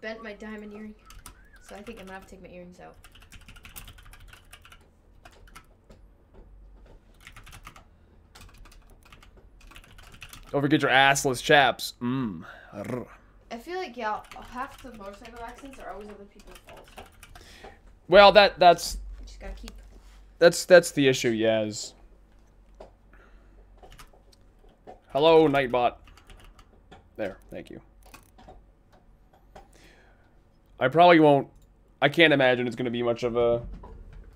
bent my diamond earring. So I think I'm gonna have to take my earrings out. Don't forget your assless chaps. Mmm. I feel like yeah, half the motorcycle accidents are always other people's fault. Well, that that's You just gotta keep. that's that's the issue. Yes. Hello, Nightbot. There, thank you. I probably won't. I can't imagine it's gonna be much of a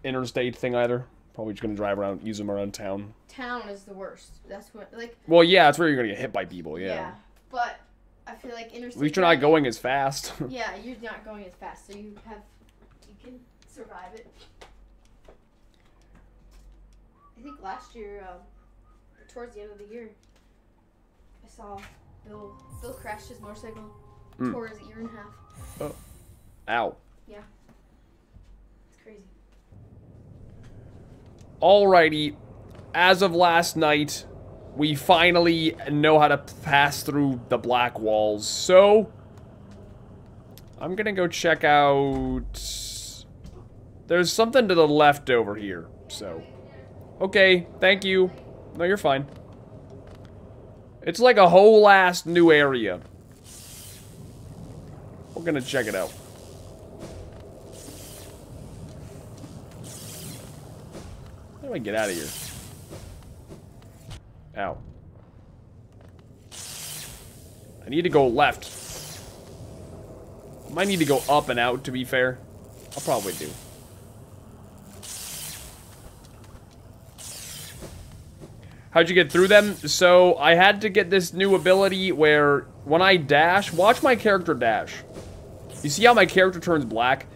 interstate thing either. Probably just gonna drive around, use them around town. Town is the worst. That's what like Well, yeah, that's where you're gonna get hit by people. Yeah. yeah. But I feel like interstate. At least you're not going as fast. Yeah, you're not going as fast, so you have you can survive it. I think last year, um, towards the end of the year, I saw Bill. Bill crashed his motorcycle, Mm. tore his ear in half. Ow. Yeah. It's crazy. Alrighty. As of last night, we finally know how to pass through the black walls. So, I'm gonna go check out... There's something to the left over here, so... Okay, thank you. No, you're fine. It's like a whole ass new area. We're gonna check it out. Do I get out of here? Ow. I need to go left. Might need to go up and out, to be fair. I'll probably do. How'd you get through them? So, I had to get this new ability where when I dash, watch my character dash. You see how my character turns black?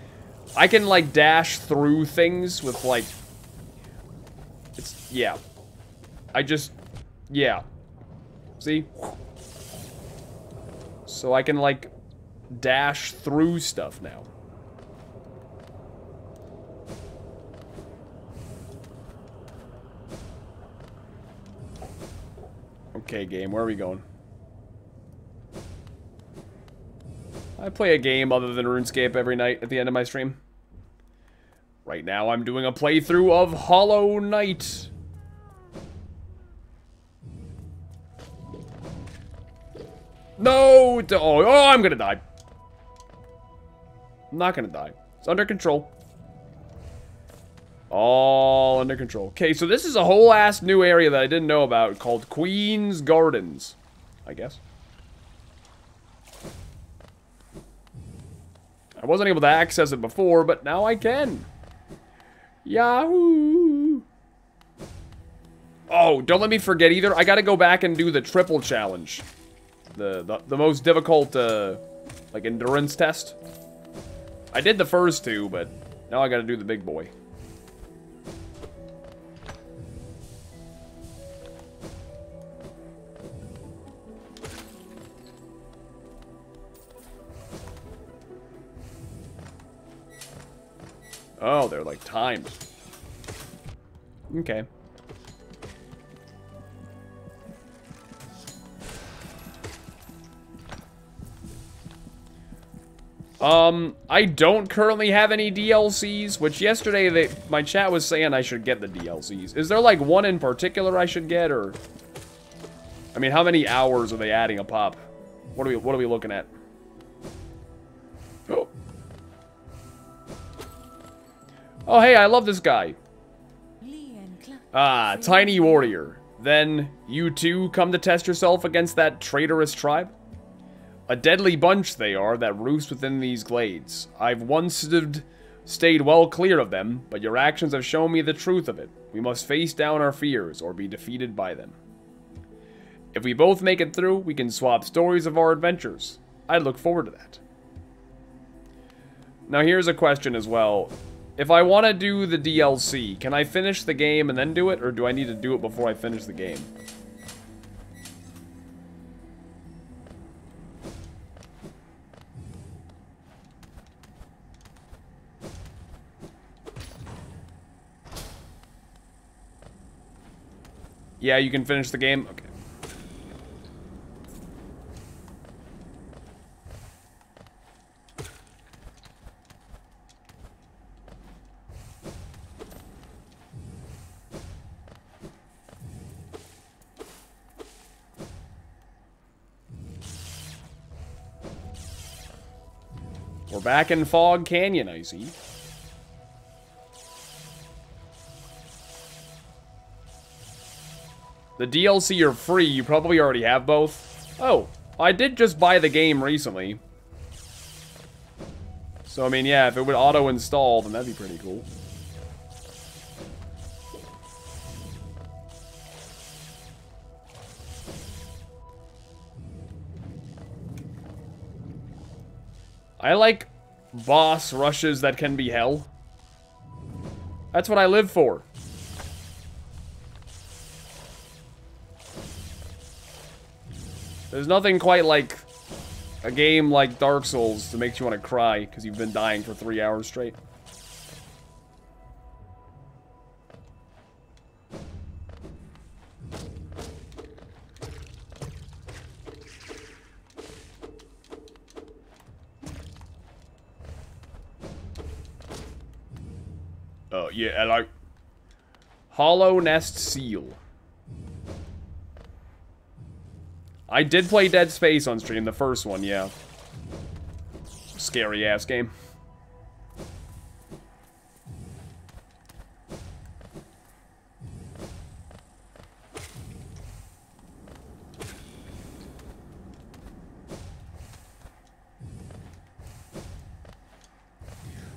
I can, like, dash through things with, like... Yeah. I just, yeah. See? So I can, like, dash through stuff now. Okay, game, where are we going? I play a game other than RuneScape every night at the end of my stream. Right now, I'm doing a playthrough of Hollow Knight. No! Oh, oh, I'm gonna die. I'm not gonna die. It's under control. All under control. Okay, so this is a whole ass new area that I didn't know about called Queen's Gardens. I guess. I wasn't able to access it before, but now I can. Yahoo! Oh, don't let me forget either. I gotta go back and do the triple challenge. The, the, the most difficult, uh, like, endurance test. I did the first two, but now I gotta do the big boy. Oh, they're like timed. Okay. Um, I don't currently have any DLCs, which yesterday they, my chat was saying I should get the DLCs. Is there like one in particular I should get, or? I mean, how many hours are they adding a pop? What are we, what are we looking at? Oh. Oh, hey, I love this guy. Ah, Tiny Warrior. Then, you too come to test yourself against that traitorous tribe? A deadly bunch they are that roost within these glades. I've once stayed well clear of them, but your actions have shown me the truth of it. We must face down our fears or be defeated by them. If we both make it through, we can swap stories of our adventures. I look forward to that. Now here's a question as well. If I want to do the DLC, can I finish the game and then do it, or do I need to do it before I finish the game? Yeah, you can finish the game? Okay. We're back in Fog Canyon, I see. The DLC are free. You probably already have both. Oh, I did just buy the game recently. So, I mean, yeah, if it would auto-install, then that'd be pretty cool. I like boss rushes that can be hell. That's what I live for. There's nothing quite like a game like Dark Souls that makes you want to cry because you've been dying for three hours straight. Oh, yeah, hello. Hallownest Seal. I did play Dead Space on stream, the first one, yeah. Scary ass game.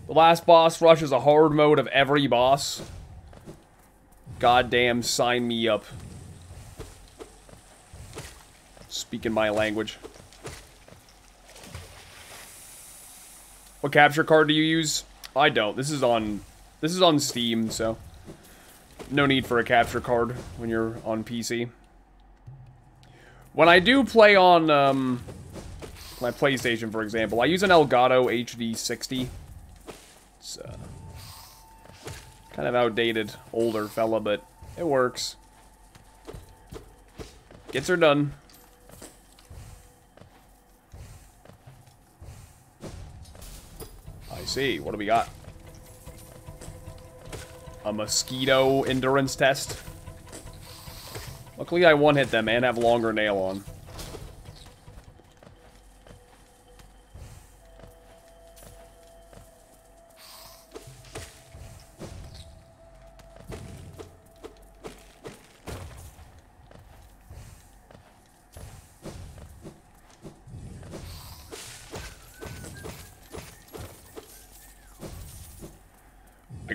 The last boss rush is a hard mode of every boss. Goddamn, sign me up. Speaking my language. What capture card do you use? I don't. This is on this is on Steam, so no need for a capture card when you're on PC. When I do play on um, my PlayStation, for example, I use an Elgato HD 60. It's uh, kind of outdated, older fella, but it works. Gets her done. See. What do we got? A mosquito endurance test. Luckily I one-hit them and have longer nail on.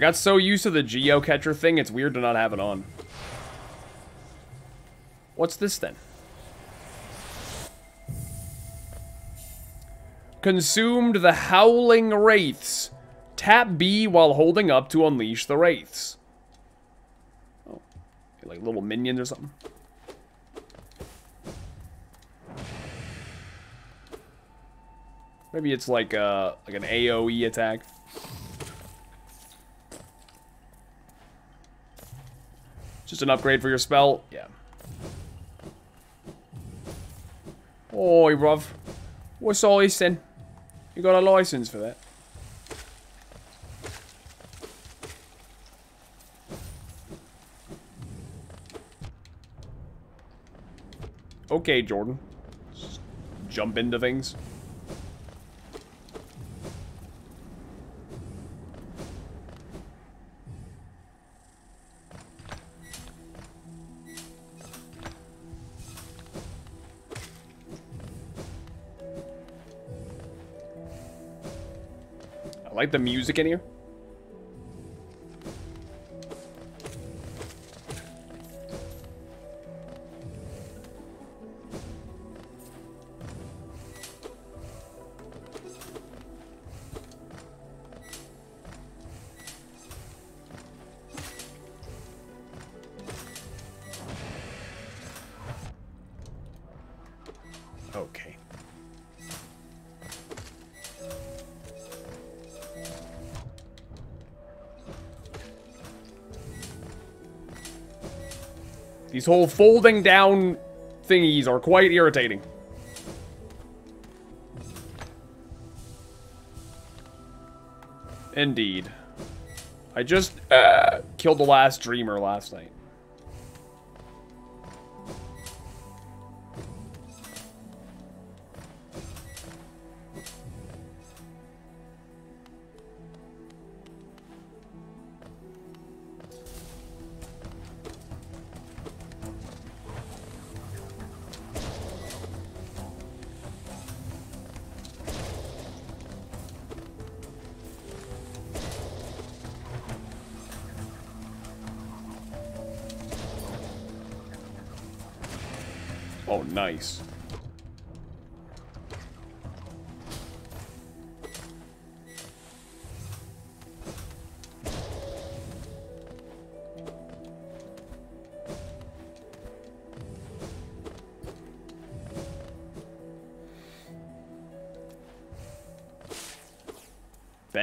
Got so used to the geocacher thing, it's weird to not have it on. What's this then? Consumed the Howling Wraiths. Tap B while holding up to unleash the Wraiths. Oh, like little minions or something. Maybe it's like uh like an AoE attack. Just an upgrade for your spell? Yeah. Oi, bruv. What's all this then? You got a license for that? Okay, Jordan. Just jump into things. Like the music in here. These whole folding down thingies are quite irritating. Indeed. I just uh, killed the last dreamer last night.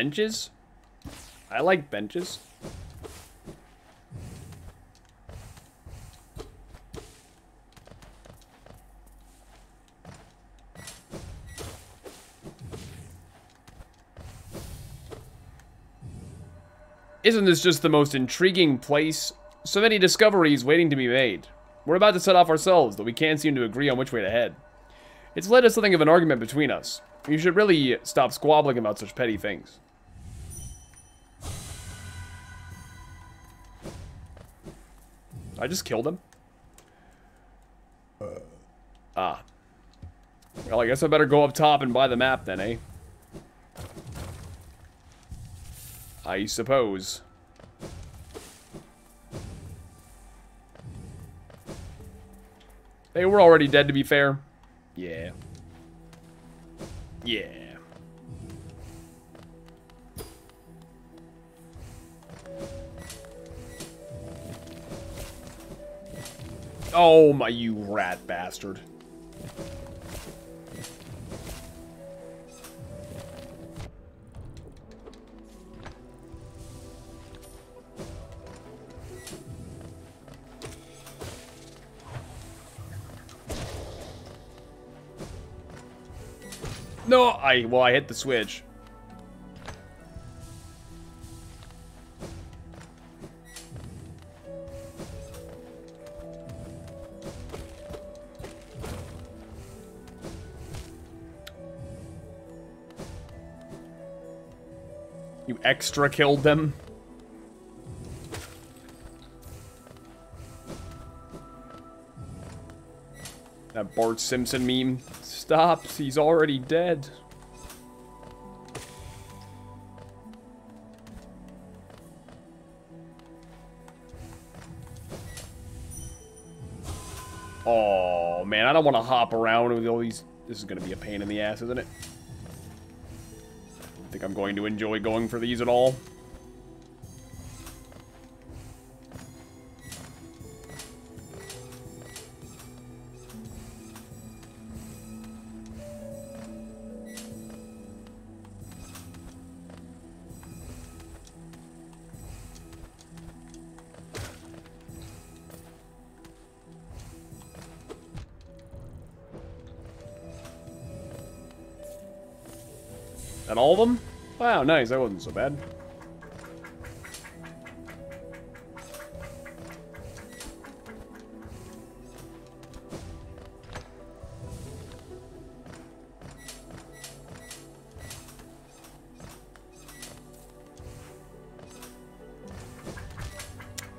Benches? I like benches. Isn't this just the most intriguing place? So many discoveries waiting to be made. We're about to set off ourselves, though we can't seem to agree on which way to head. It's led to something of an argument between us. You should really stop squabbling about such petty things. I just killed him? Ah. Well, I guess I better go up top and buy the map then, eh? I suppose. They were already dead, to be fair. Yeah. Yeah. Oh my, you rat bastard. No, I, well, I hit the switch. Extra killed them? That Bart Simpson meme. Stops, he's already dead. Oh, man, I don't want to hop around with all these... This is going to be a pain in the ass, isn't it? Think I'm going to enjoy going for these at all. Wow, nice. That wasn't so bad.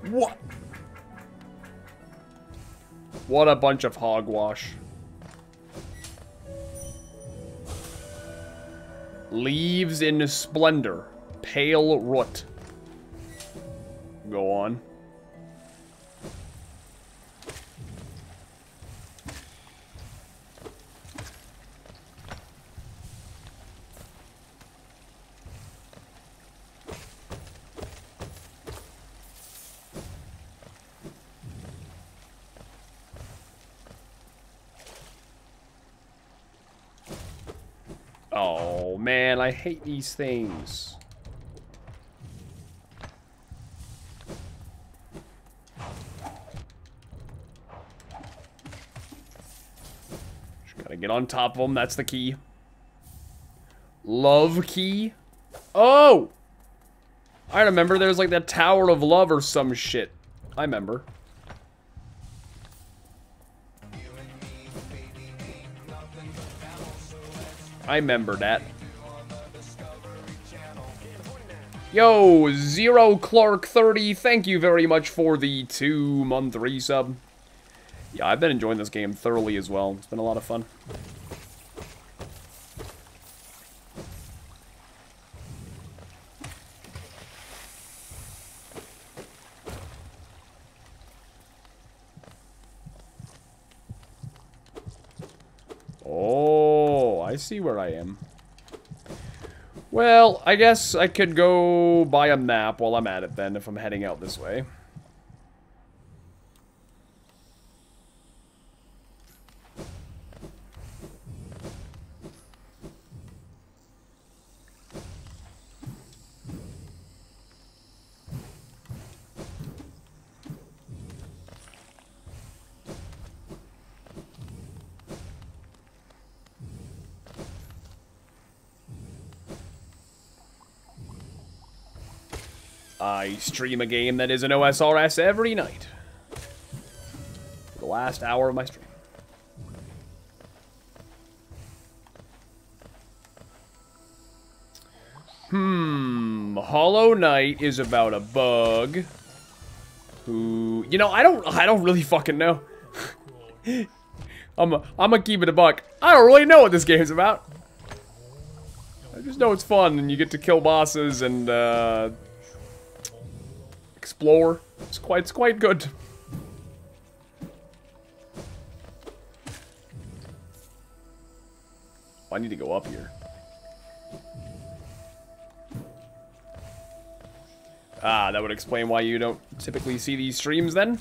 What? What a bunch of hogwash. Leaves in splendor. Pale root. Go on. Oh, man, I hate these things. Just gotta get on top of them, that's the key. Love key? Oh! I remember there's like that Tower of Love or some shit. I remember. I remember that. Yo, Zero Clark 30, thank you very much for the two month resub. Yeah, I've been enjoying this game thoroughly as well. It's been a lot of fun. I see where I am. Well, I guess I could go buy a map while I'm at it then, if I'm heading out this way. I stream a game that is an OSRS every night. For the last hour of my stream. Hmm, Hollow Knight is about a bug who, you know, I don't, I don't really fucking know. I'm, a, I'm gonna keep it a buck. I don't really know what this game's about. I just know it's fun and you get to kill bosses and, uh, explore. It's quite, it's quite good. Oh, I need to go up here. Ah, that would explain why you don't typically see these streams then.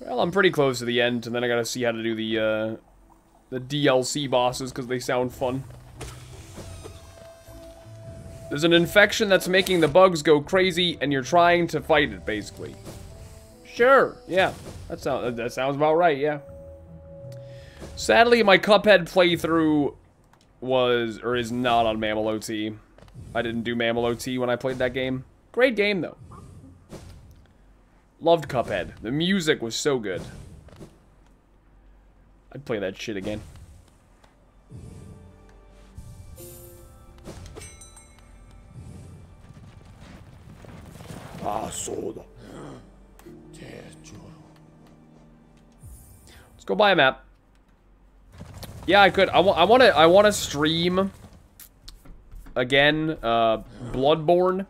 Well, I'm pretty close to the end, and then I gotta see how to do the, uh, the DLC bosses, because they sound fun. There's an infection that's making the bugs go crazy, and you're trying to fight it, basically. Sure, yeah. That, sound, that sounds about right, yeah. Sadly, my Cuphead playthrough was, or is not on Mammal OT. I didn't do Mammal OT when I played that game. Great game, though. Loved Cuphead. The music was so good. I'd play that shit again. Let's go buy a map. Yeah, I could. I, I want to. I want to stream again. Uh, Bloodborne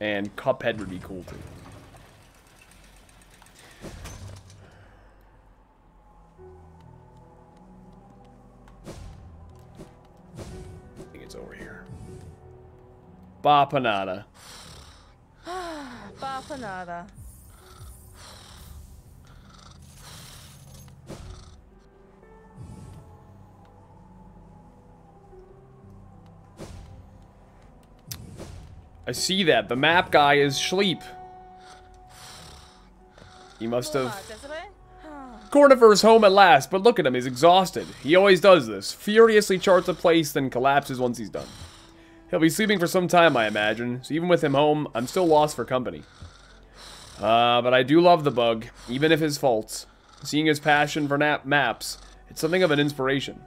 and Cuphead would be cool too. I think it's over here. Bapanada. Bapanada. I see that. The map guy is sleep. He must have... Cornifer's home at last, but look at him, he's exhausted. He always does this. Furiously charts a place, then collapses once he's done. He'll be sleeping for some time, I imagine, so even with him home, I'm still lost for company. Uh, but I do love the bug, even if his faults. Seeing his passion for nap maps, it's something of an inspiration.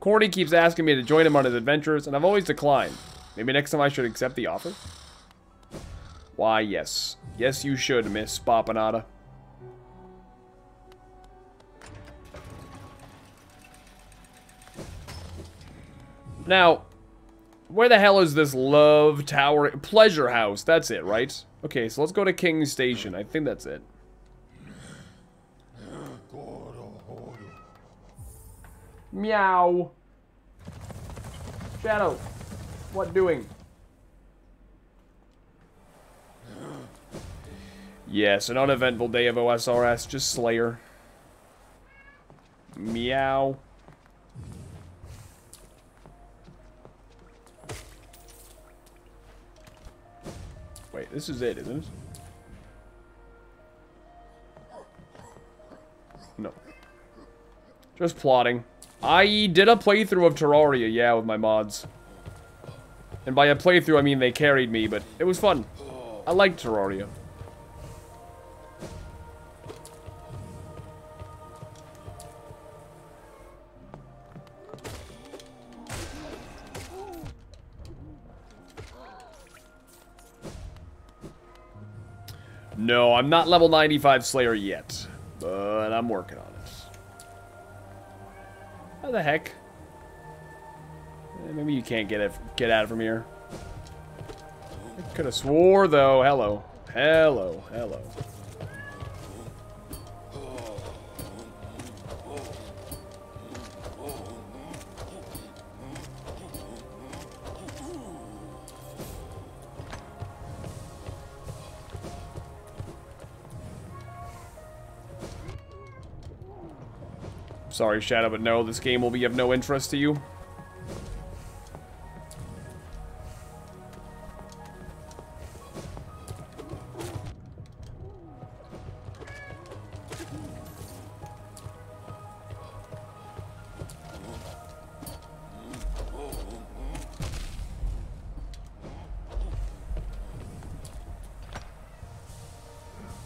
Corny keeps asking me to join him on his adventures, and I've always declined. Maybe next time I should accept the offer? Why, yes. Yes, you should, Miss Bapanada. Now, where the hell is this Love Tower? Pleasure House, that's it, right? Okay, so let's go to King's Station. I think that's it. Meow. Shadow. What doing? Yes, an uneventful day of OSRS, just Slayer. Meow. Wait, this is it, isn't it? No. Just plotting. I did a playthrough of Terraria, yeah, with my mods. And by a playthrough, I mean they carried me, but it was fun. I liked Terraria. No, I'm not level 95 Slayer yet, but I'm working on it. How the heck? Eh, maybe you can't get it, get out from here. I could have swore though. Hello, hello, hello. Sorry, Shadow, but no, this game will be of no interest to you.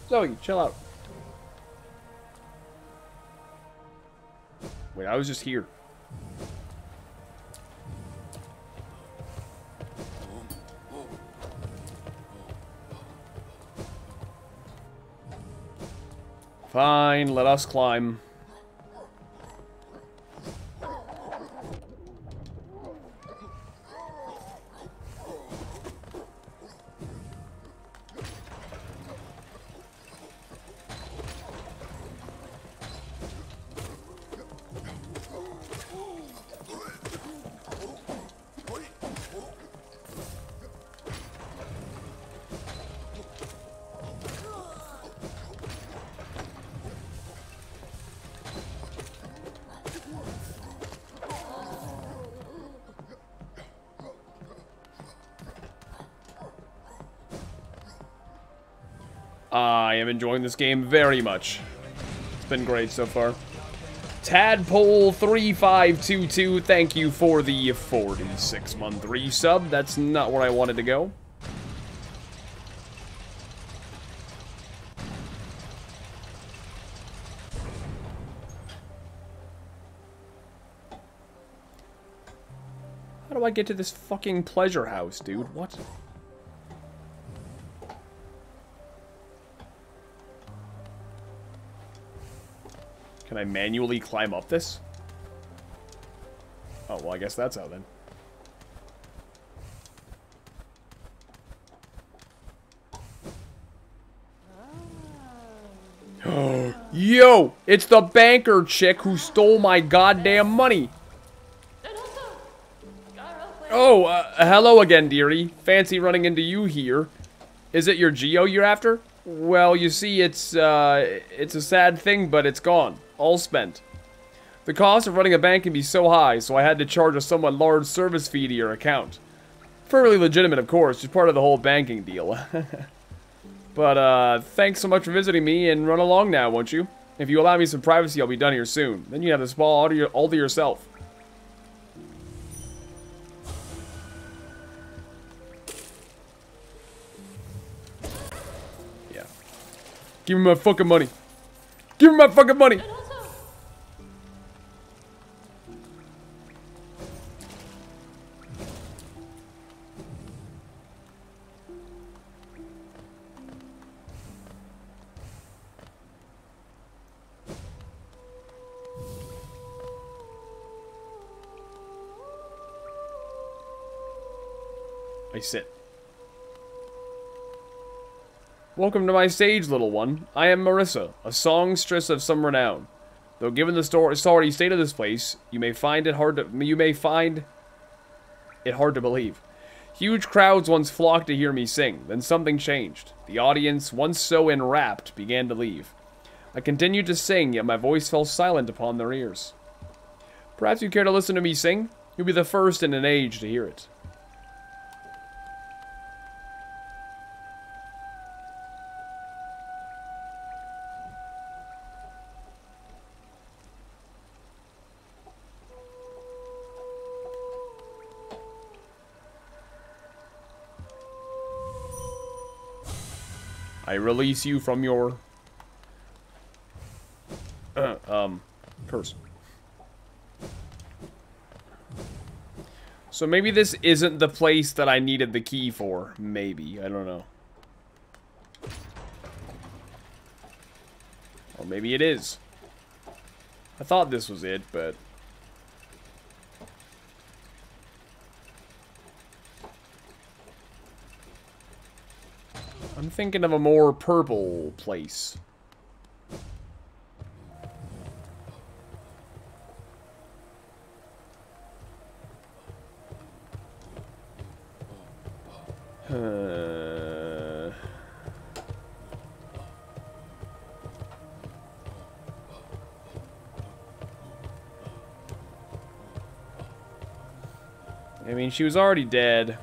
Zoe, chill out. I was just here. Fine, let us climb. I am enjoying this game very much. It's been great so far. Tadpole3522, thank you for the 46 month resub. That's not where I wanted to go. How do I get to this fucking pleasure house, dude? What? Can I manually climb up this? Oh, well, I guess that's how then. Yo! It's the banker chick who stole my goddamn money! Oh, uh, hello again, dearie. Fancy running into you here. Is it your Geo you're after? Well, you see, it's, uh, it's a sad thing, but it's gone. All spent. The cost of running a bank can be so high, so I had to charge a somewhat large service fee to your account. Fairly legitimate, of course, just part of the whole banking deal. but, uh, thanks so much for visiting me, and run along now, won't you? If you allow me some privacy, I'll be done here soon. Then you have the spa all to, your, all to yourself. Yeah. Give me my fucking money. Give me my fucking money! I sit. Welcome to my stage, little one. I am Marissa, a songstress of some renown. Though given the story, sorry state of this place, you may find it hard to you may find it hard to believe. Huge crowds once flocked to hear me sing, then something changed. The audience, once so enwrapped, began to leave. I continued to sing, yet my voice fell silent upon their ears. Perhaps you care to listen to me sing? You'll be the first in an age to hear it. Release you from your uh, um curse. So maybe this isn't the place that I needed the key for. Maybe. I don't know. Or maybe it is. I thought this was it, but... thinking of a more purple place. Uh... I mean, she was already dead.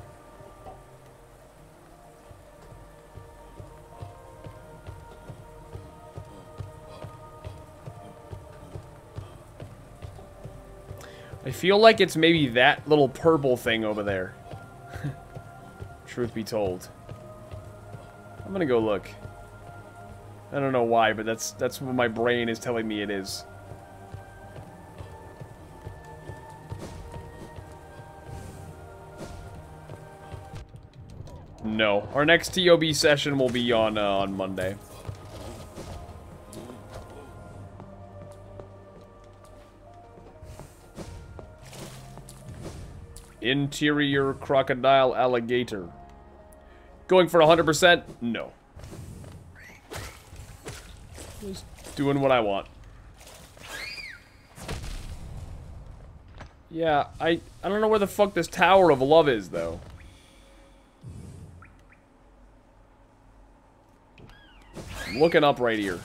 Feel like it's maybe that little purple thing over there. Truth be told. I'm gonna go look. I don't know why, but that's that's what my brain is telling me it is. No. Our next TOB session will be on uh, on Monday. Interior crocodile alligator. Going for 100%? No. Just doing what I want. Yeah, I, I don't know where the fuck this Tower of Love is, though. I'm looking up right here.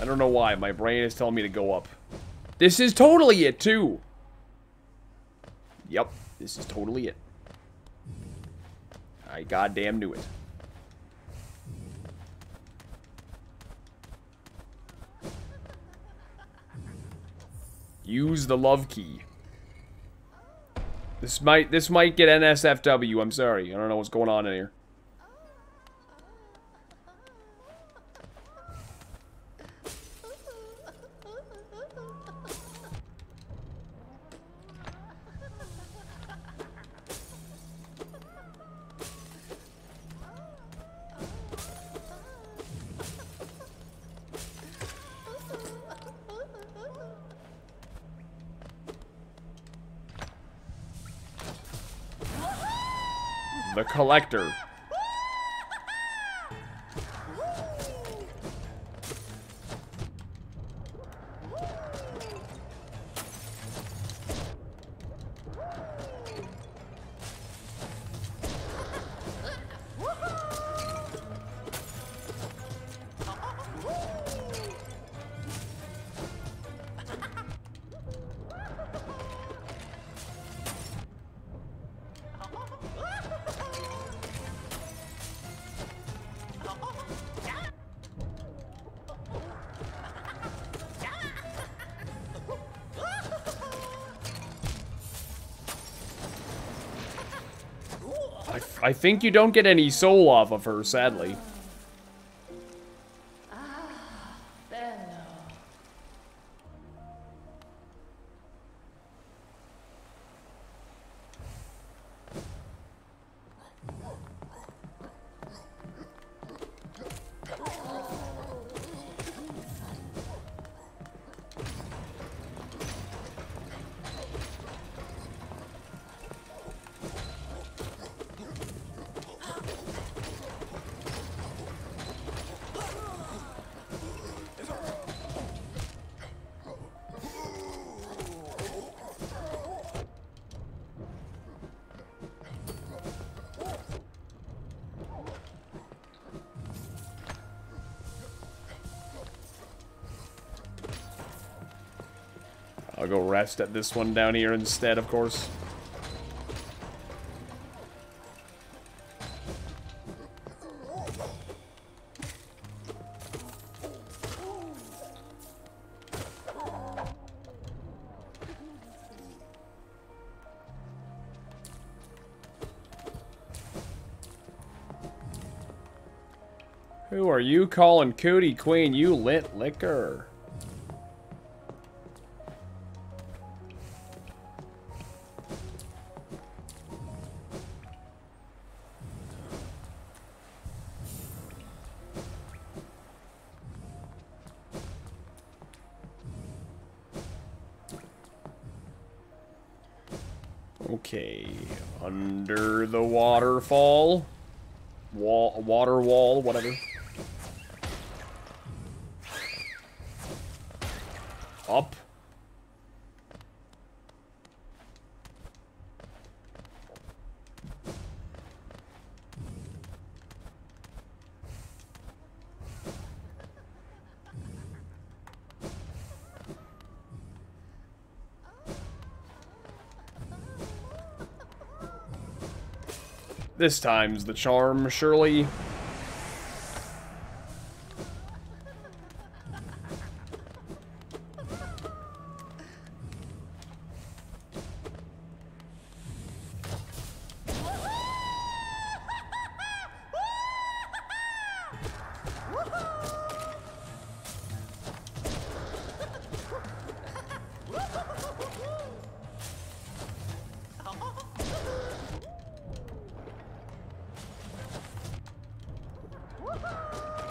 I don't know why. My brain is telling me to go up. This is totally it, too. Yep, this is totally it. I goddamn knew it. Use the love key. This might this might get NSFW. I'm sorry. I don't know what's going on in here. Collector. Think you don't get any soul off of her, sadly. Go rest at this one down here instead, of course. Who are you calling Cootie Queen, you lit liquor? This time's the charm, surely.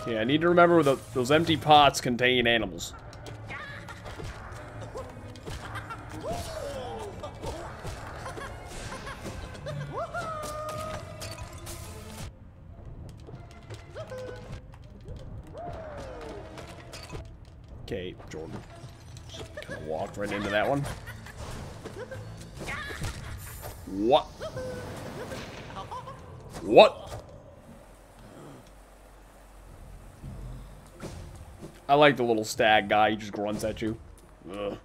Okay, I need to remember that those empty pots contain animals. Like the little stag guy. He just grunts at you. Ugh.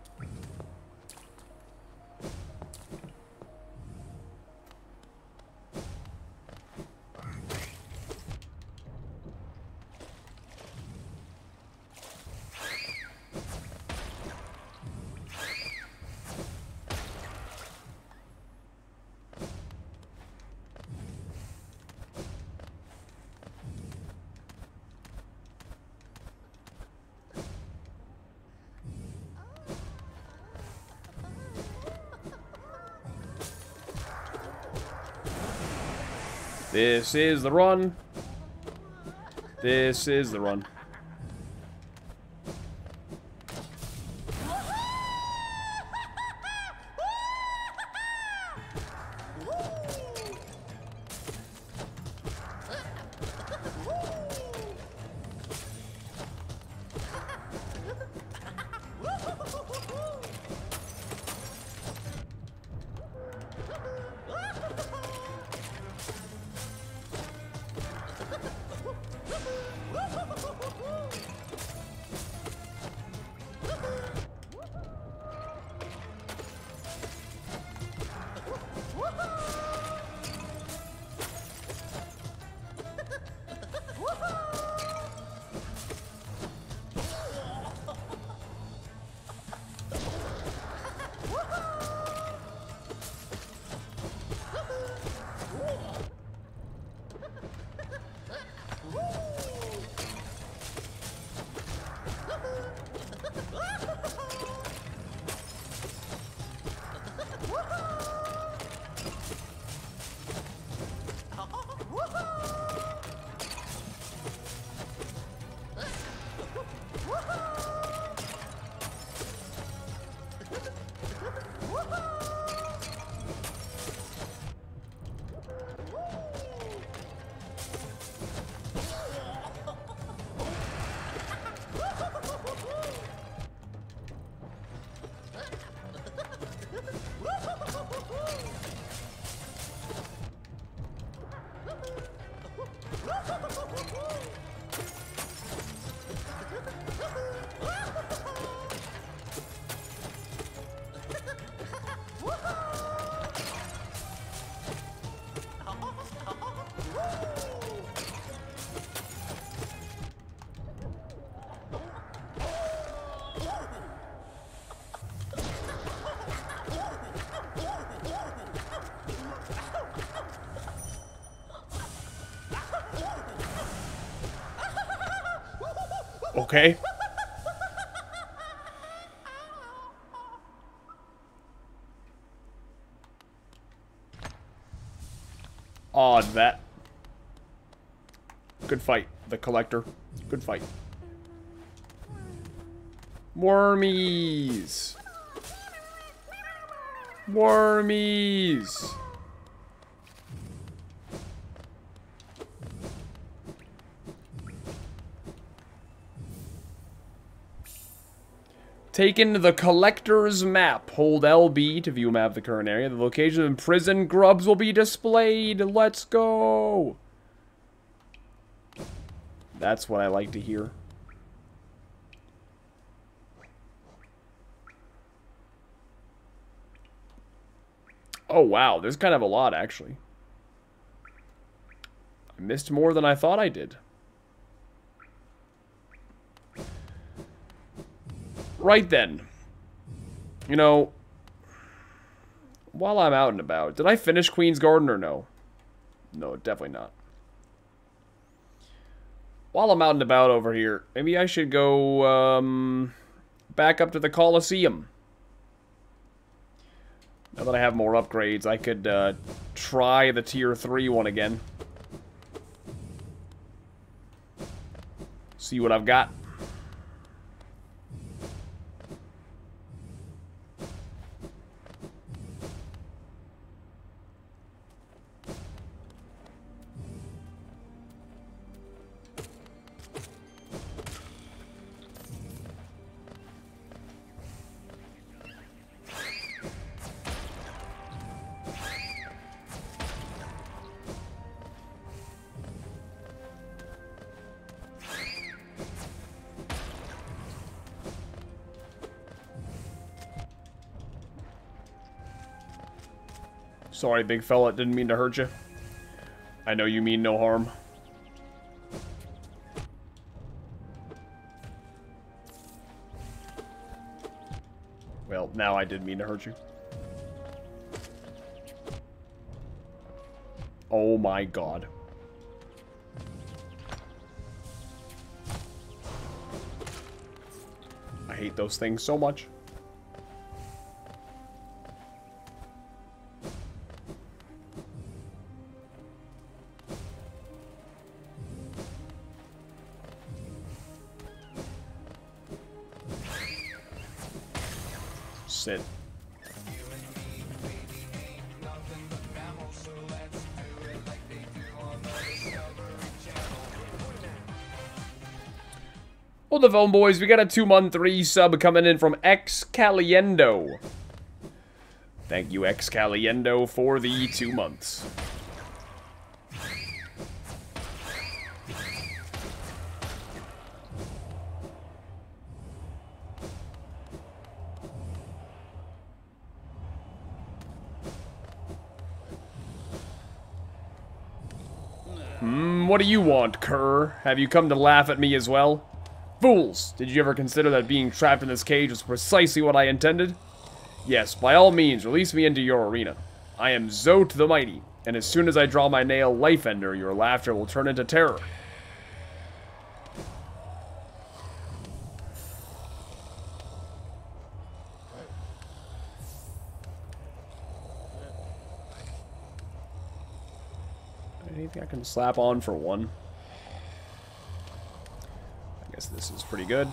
This is the run. This is the run. Okay. Odd that. Good fight, the collector. Good fight. Wormies. Wormies. Taken the collector's map. Hold LB to view map of the current area. The location of prison grubs will be displayed. Let's go. That's what I like to hear. Oh, wow. There's kind of a lot, actually. I missed more than I thought I did. Right then. You know, while I'm out and about, did I finish Queen's Garden or no? No, definitely not. While I'm out and about over here, maybe I should go um, back up to the Colosseum. Now that I have more upgrades, I could uh, try the tier 3 one again. See what I've got. Sorry, big fella. Didn't mean to hurt you. I know you mean no harm. Well, now I did mean to hurt you. Oh my god. I hate those things so much. The phone boys, we got a two-month three sub coming in from X Caliendo. Thank you, X Caliendo, for the two months. Hmm, what do you want, Kerr? Have you come to laugh at me as well? Fools! Did you ever consider that being trapped in this cage was precisely what I intended? Yes, by all means, release me into your arena. I am Zote the Mighty, and as soon as I draw my nail Life Ender, your laughter will turn into terror. Anything I can slap on for one? I guess this is pretty good.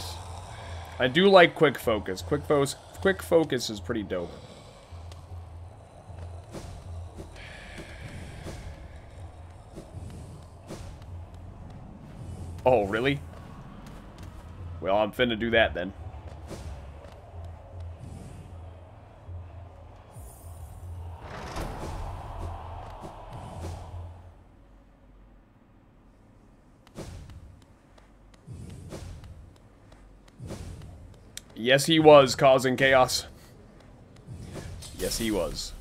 I do like quick focus. Quick focus, quick focus is pretty dope. Oh, really? Well, I'm finna do that then. Yes, he was causing chaos. Yes, he was.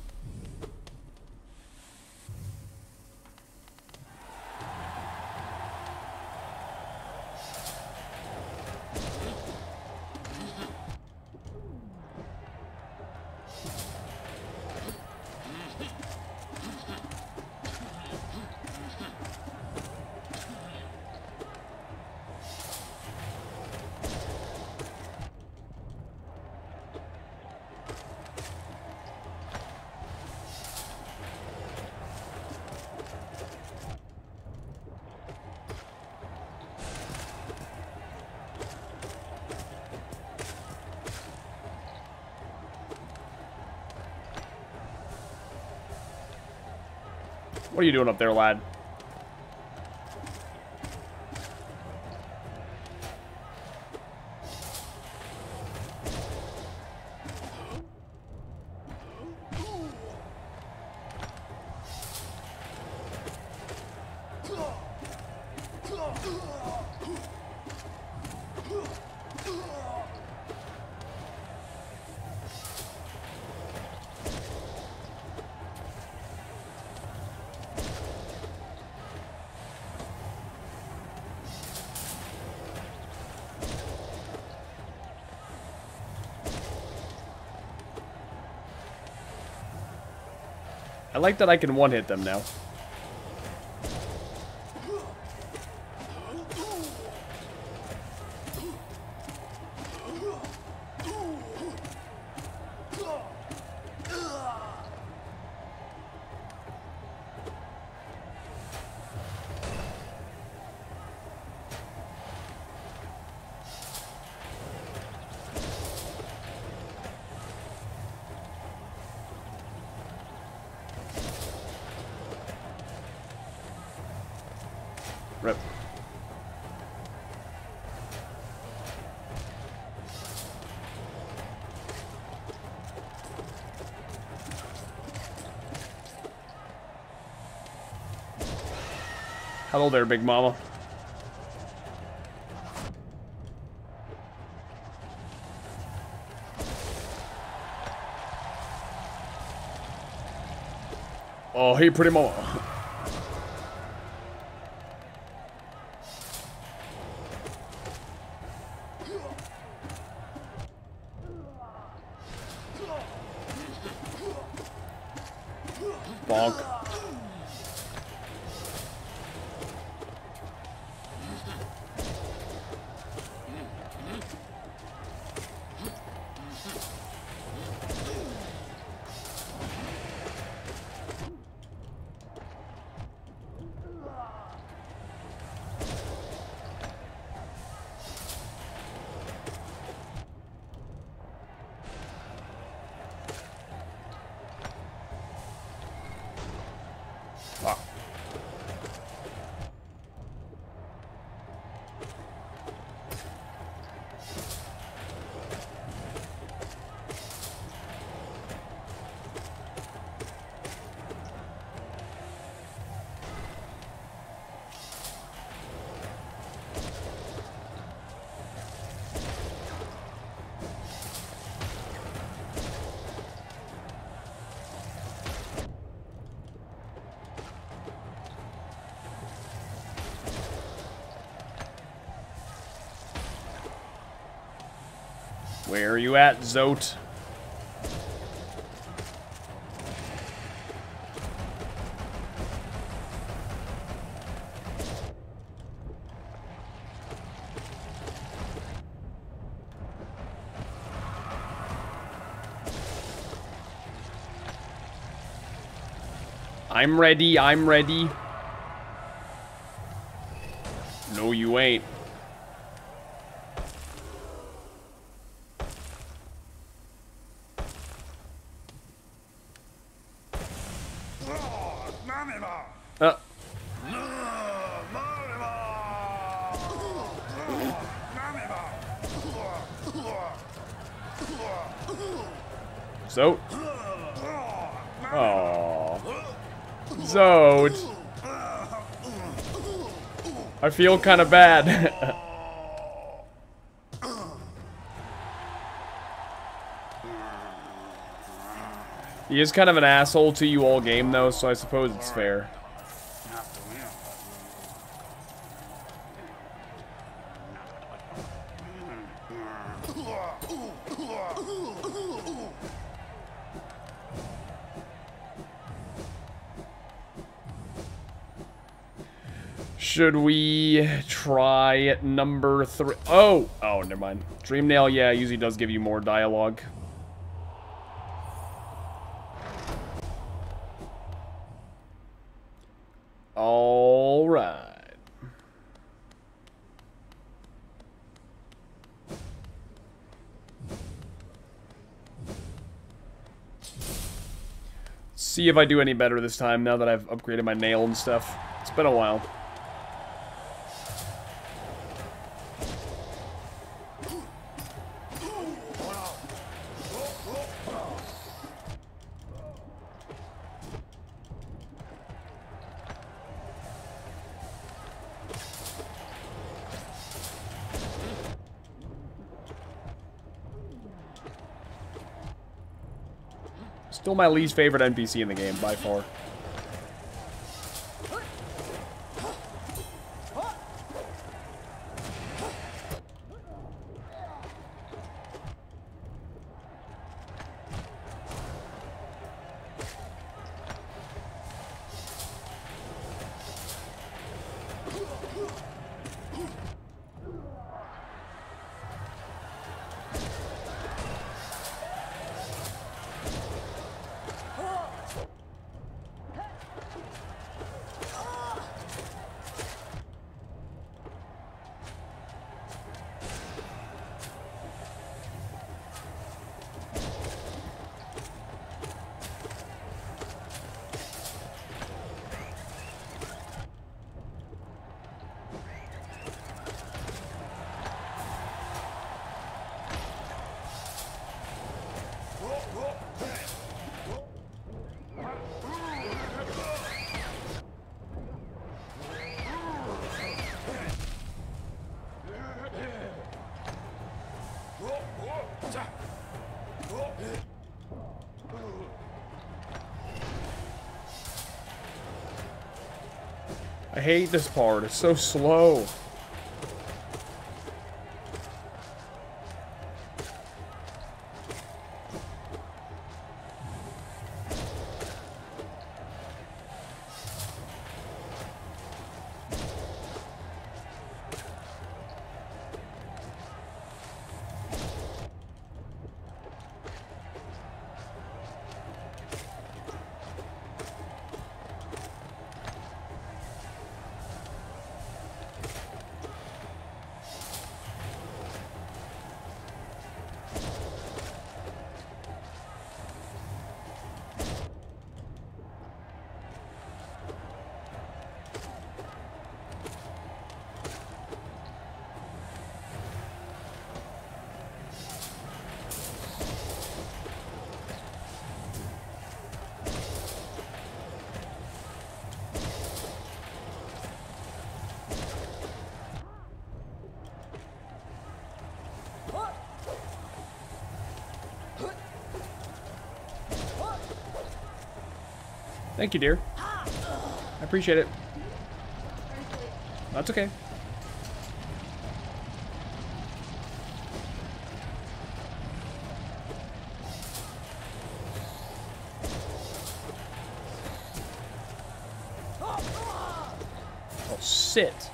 You doing up there, lad? I like that I can one-hit them now. Hello there, Big Mama. Oh, he pretty mama. Where are you at, Zote? I'm ready, I'm ready. No, you ain't. Uh, Zote. Aww. Zote. I feel kind of bad. he is kind of an asshole to you all game, though, so I suppose it's fair. Should we try number three? Oh! Oh, never mind. Dream Nail, yeah, usually does give you more dialogue. Alright. See if I do any better this time now that I've upgraded my nail and stuff. It's been a while. My least favorite NPC in the game, by far. I hate this part. It's so slow. Thank you, dear. I appreciate it. That's okay. Oh, sit.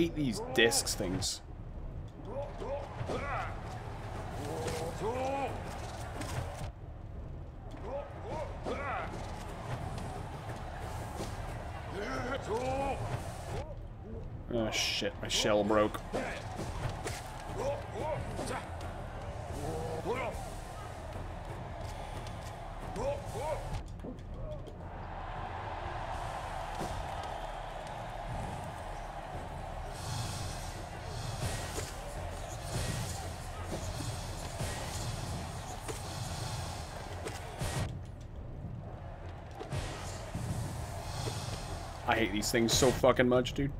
Hate these discs things. Oh shit, my shell broke. These things so fucking much, dude.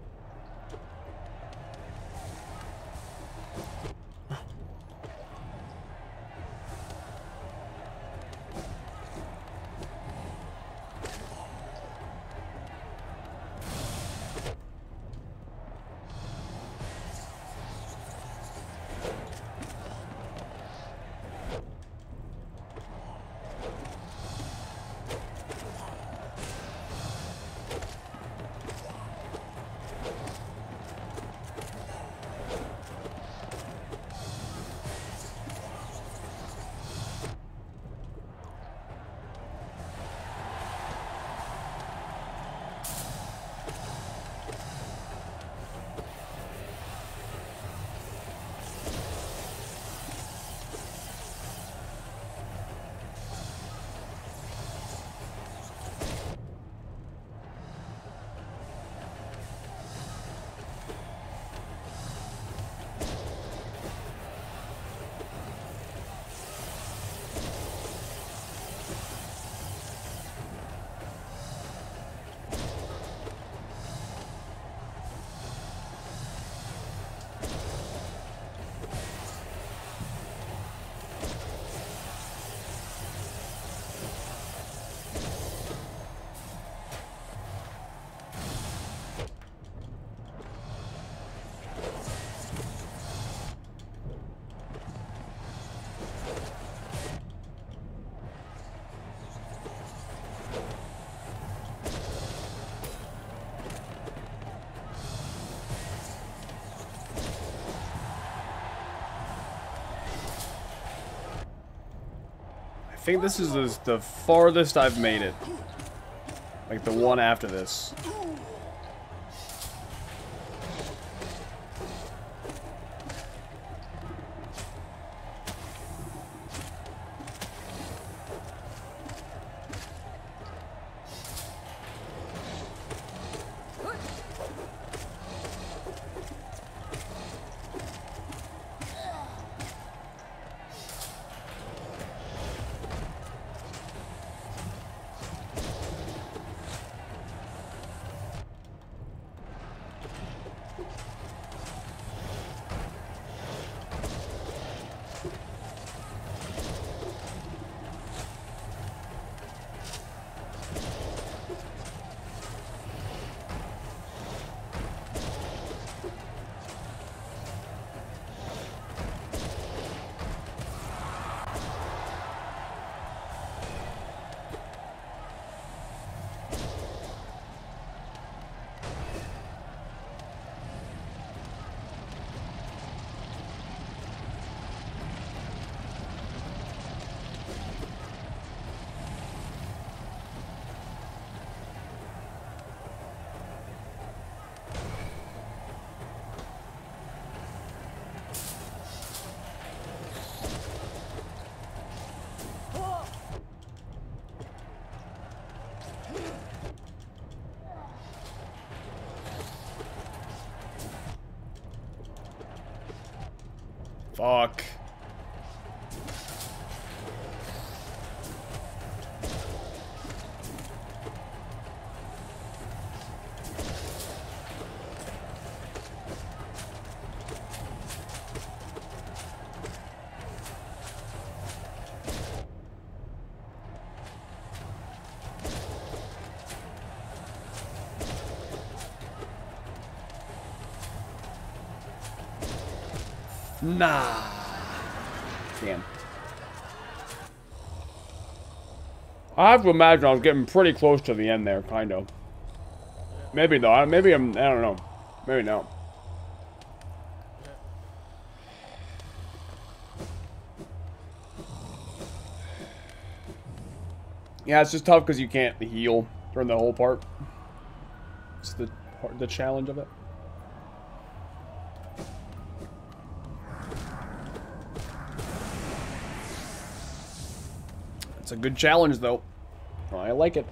Think this is the, the farthest I've made it. Like the one after this. Fuck. Nah. Damn. I have to imagine I was getting pretty close to the end there, kind of. Maybe though. Maybe I'm. I don't know. Maybe not. Yeah, it's just tough because you can't heal during the whole part. It's the the challenge of it. It's a good challenge, though. I like it.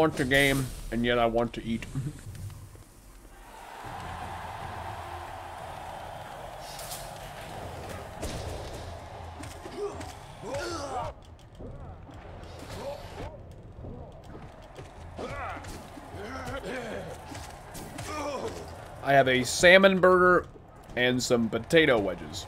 Want to game, and yet I want to eat. I have a salmon burger and some potato wedges.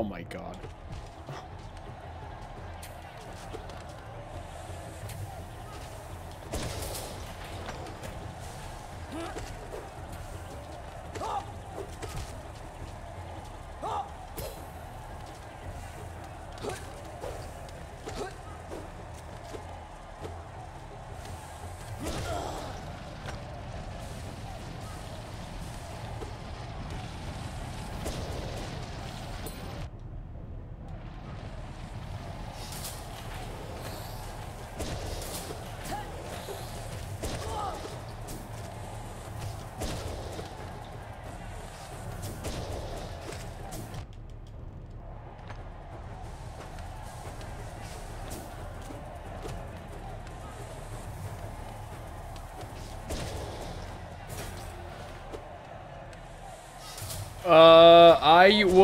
Oh my god.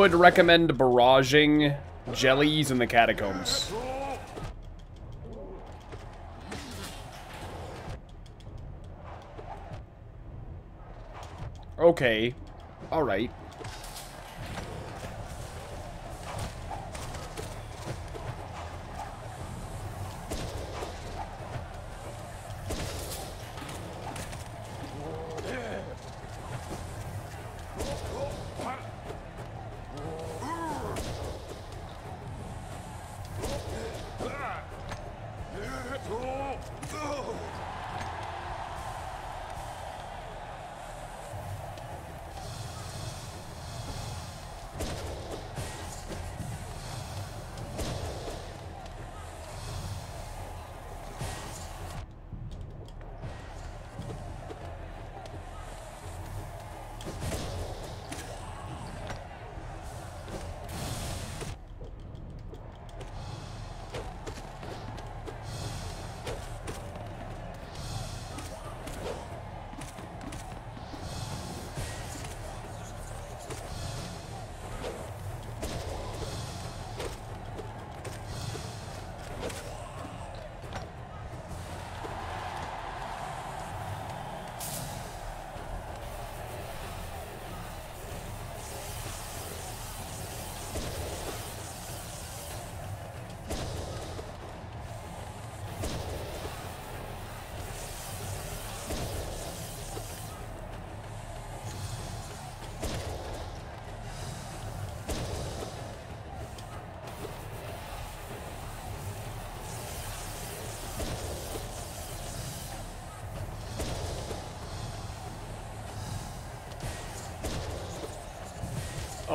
Would recommend barraging jellies in the catacombs. Okay. Alright.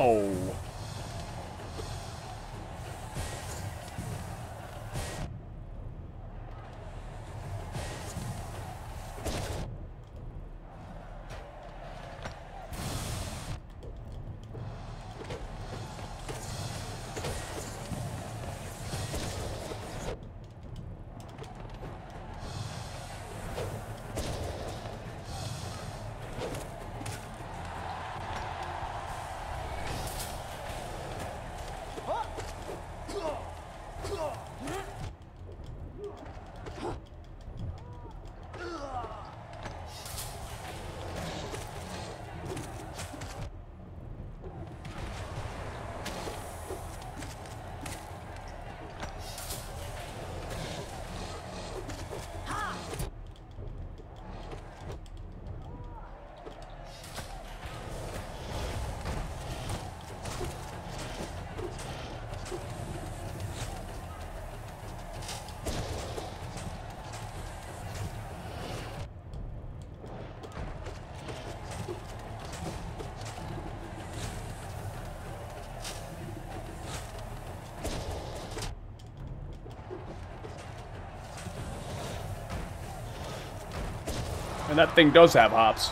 Oh. And that thing does have hops.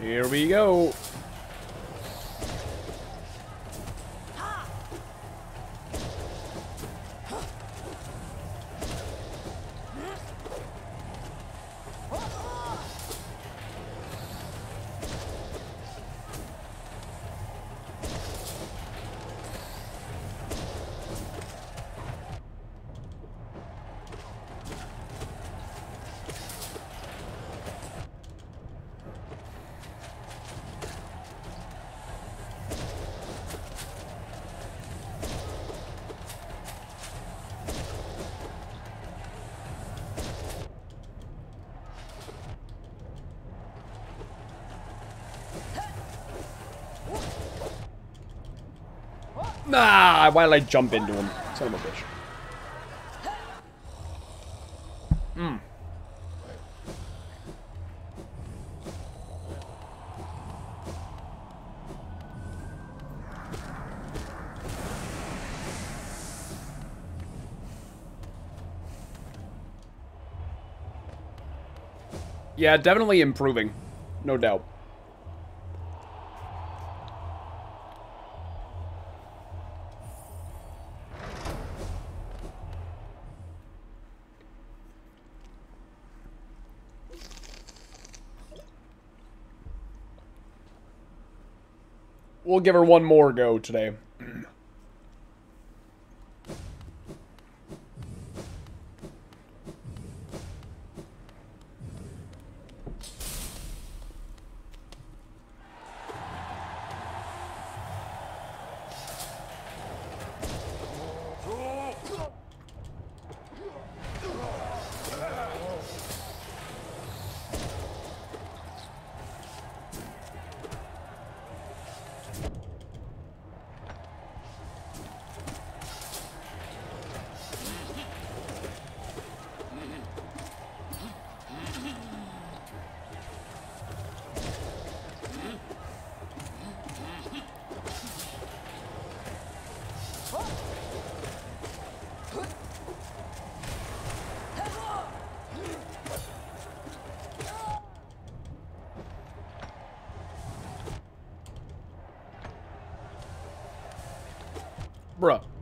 Here we go. Nah, why did I jump into him? Son of a bitch. Hmm. Yeah, definitely improving. No doubt. Give her one more go today. Bruh.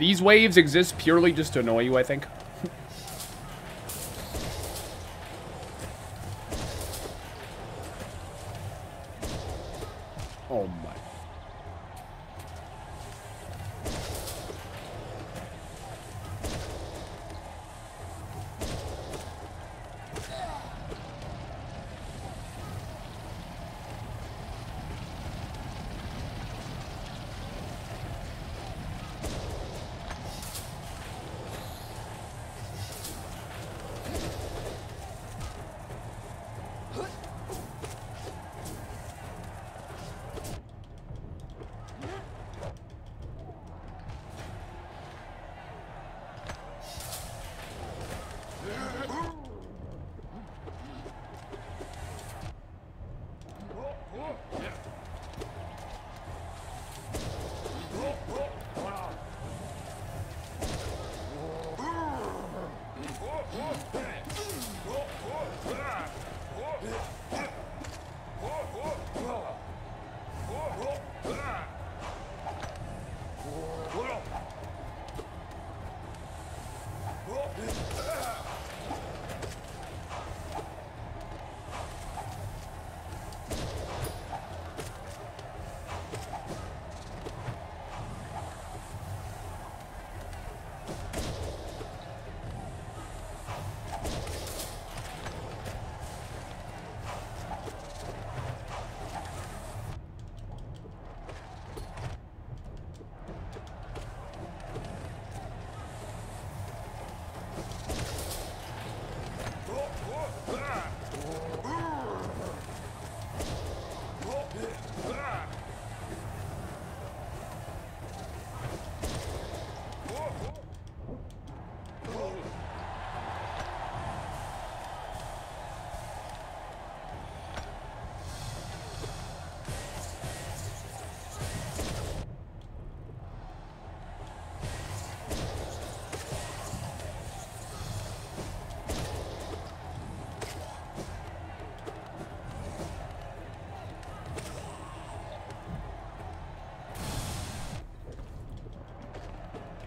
These waves exist purely just to annoy you, I think.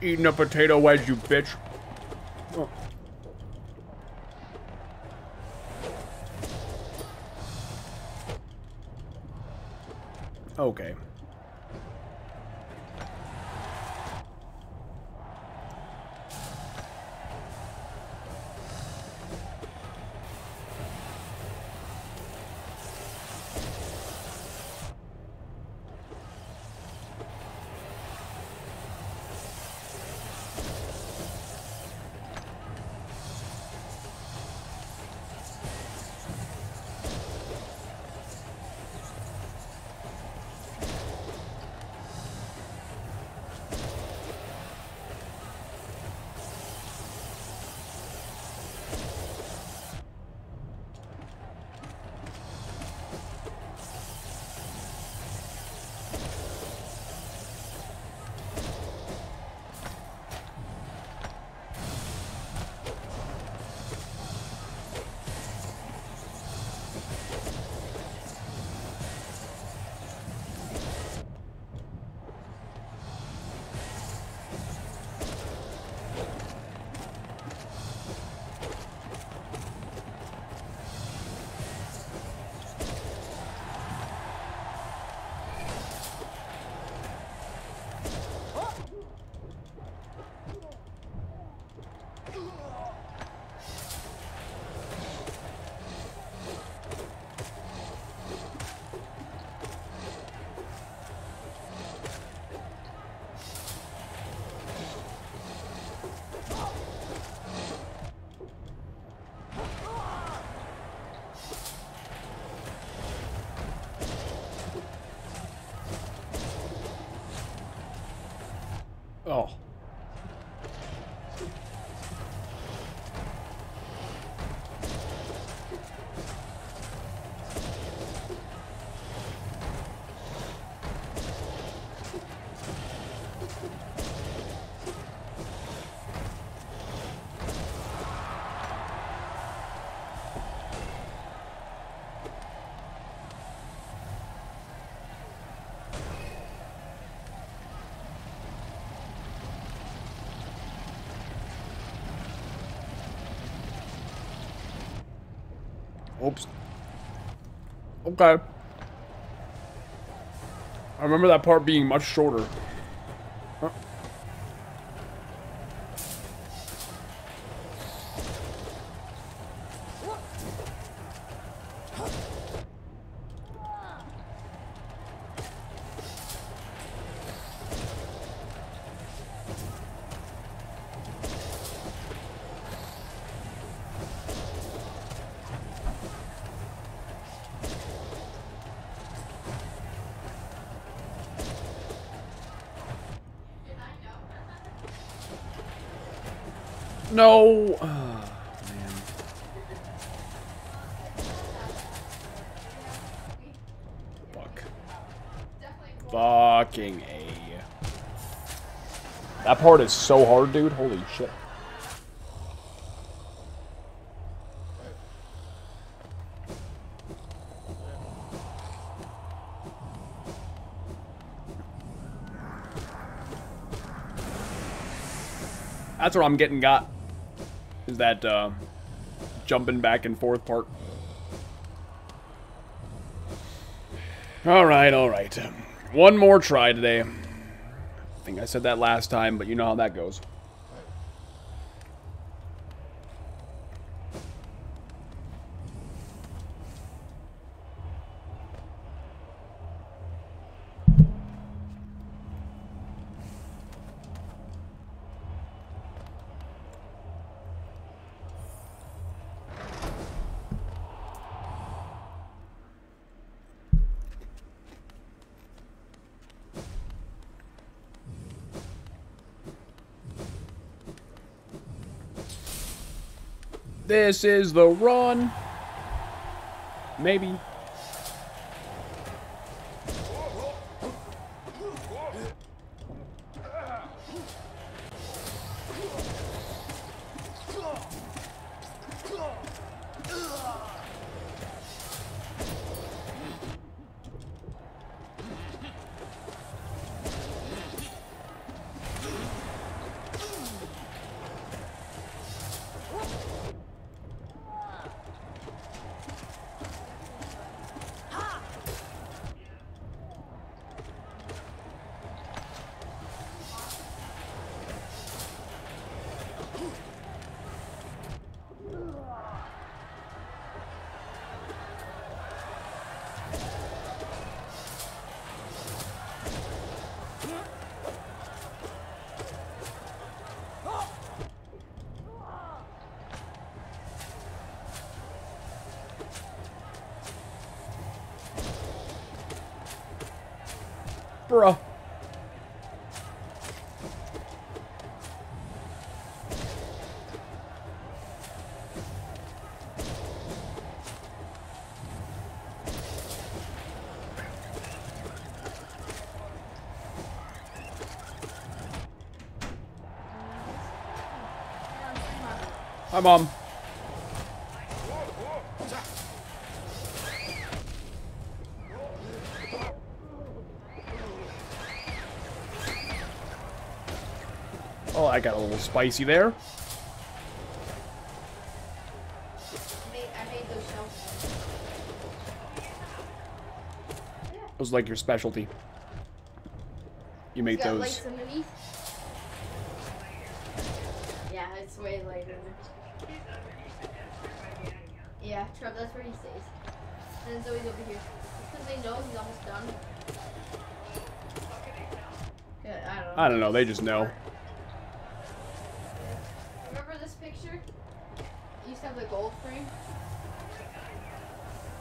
Eating a potato wedge, you bitch. Oh. Okay. Oops. Okay. I remember that part being much shorter. Part is so hard, dude. Holy shit. That's what I'm getting got. Is that uh, jumping back and forth part. Alright, alright. One more try today. I said that last time, but you know how that goes. This is the run. Maybe. Opera. Hi, Mom. I got a little spicy there. I made, I made those. It was like your specialty. You make Got those. Yeah, it's way lighter. Yeah, Trev, that's where he stays. And Zoe's over here. Because they know he's almost done. Yeah, I don't know. I don't know, they just know. Remember this picture? It used to have the gold frame.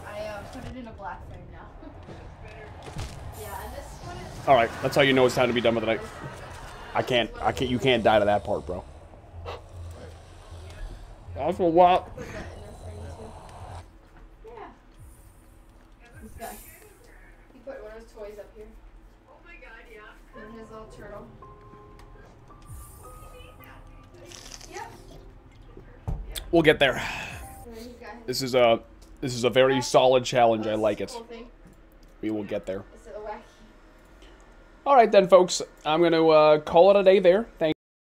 I uh, put it in a black frame now. yeah, and this one is. All right, that's how you know it's time to be done with the night. I can't, I can't, you can't die to that part, bro. That's a lot. Put that in this thing too. Yeah. This guy. He put one of his toys up here. Oh my god, yeah. His little turtle. We'll get there. This is a, this is a very solid challenge. I like it. We will get there. All right then, folks. I'm gonna uh, call it a day there. Thank.